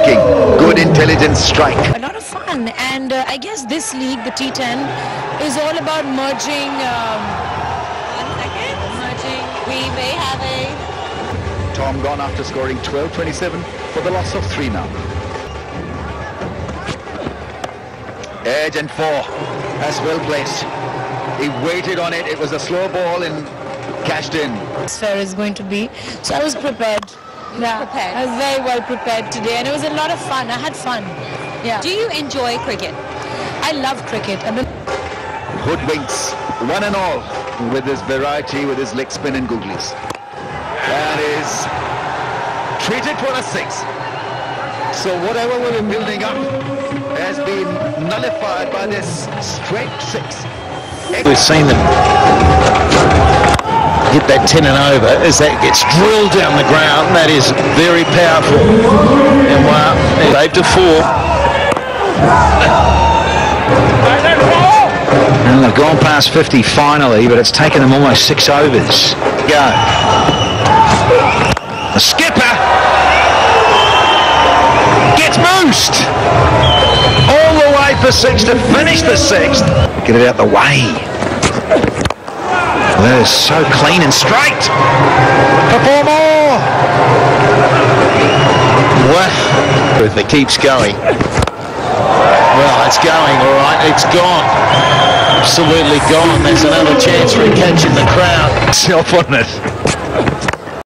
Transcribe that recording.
thinking. Good intelligent strike. a lot of fun and uh, I guess this league, the T10, is all about merging. Um, One second. merging. We may have a Tom gone after scoring 12-27 for the loss of three now. Edge and four. That's well placed. He waited on it. It was a slow ball and cashed in. This fair is going to be. So I was prepared. Yeah, prepared. I was very well prepared today, and it was a lot of fun. I had fun. Yeah, Do you enjoy cricket? I love cricket. I mean, Hoodwinks, one and all, with his variety, with his leg spin and googlies. That is treated for a six. So whatever we've been building up has been nullified by this straight six. We've seen them hit that 10 and over as that gets drilled down the ground. That is very powerful. And wow, they've to four. And they've gone past 50 finally, but it's taken them almost six overs. Go. The skipper gets moosed all the way for six to finish the sixth. Get it out the way. That is so clean and straight. For four more. Wow. If it keeps going. Well, it's going all right. It's gone. Absolutely gone. There's another chance for a catch in the crowd. Self on it.